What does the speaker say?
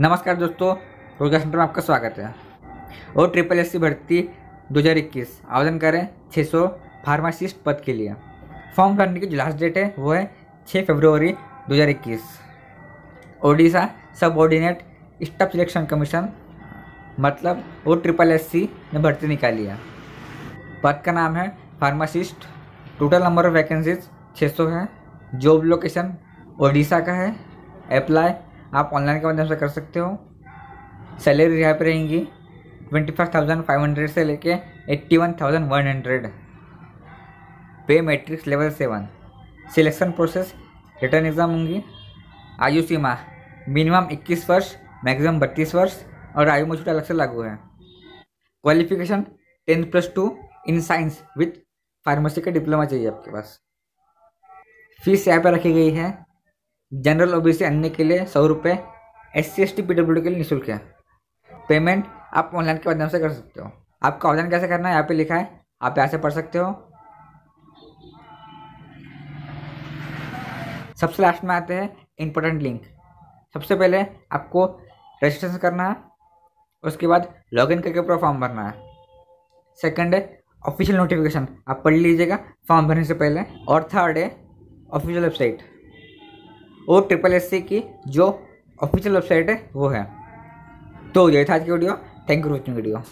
नमस्कार दोस्तों, रोज़गार सेंटर में आपका स्वागत है। और ट्रिपल एस सी भर्ती 2021 आवेदन करें 600 फार्मासिस्ट पद के लिए। फॉर्म भरने की जो लास्ट डेट है, वो है 6 फरवरी 2021 ओडिशा सब ऑर्डिनेट स्टाफ सिलेक्शन कमीशन मतलब वो ट्रिपल एस सी ने भर्ती निकाली है। पद का नाम है pharmacist total number of vacancies 600 है। जॉब लोकेशन ओडिशा का है। अप्लाई आप ऑनलाइन के माध्यम से कर सकते हो। सैलरी यहाँ पर रहेंगी। Twenty five thousand five hundred से लेके eighty one thousand one hundred pay matrix level seven selection process written exam होंगी। आयु सीमा मिनिमम इक्कीस वर्ष मैक्सिमम बत्तीस वर्ष और आयु में अलग से लागू है। Qualification tenth plus two in science with pharmacy का डिप्लोमा चाहिए आपके पास। फ़ीस यहाँ पर रखी गई है। जनरल ओबीसी अन्य के लिए सौ रुपये S C S T P W के लिए निःशुल्क है। पेमेंट आप ऑनलाइन के माध्यम से कर सकते हो। आपका आवेदन कैसे करना है, यहाँ पे लिखा है। आप यहाँ से पढ़ सकते हो। सबसे लास्ट में आते हैं इम्पोर्टेंट लिंक सबसे पहले आपको रजिस्ट्रेशन करना है, उसके बाद लॉगिन करके पूरा फॉर्म भरना है। सेकंड है ऑफिशियल नोटिफिकेशन आप पढ़ लीजिएगा फॉर्म भरने से पहले। और थर्ड है ऑफिशियल वेबसाइट और ट्रिपल एस सी की जो ऑफिशियल वेबसाइट है, वो है। तो ये था आज की video thank you for watching video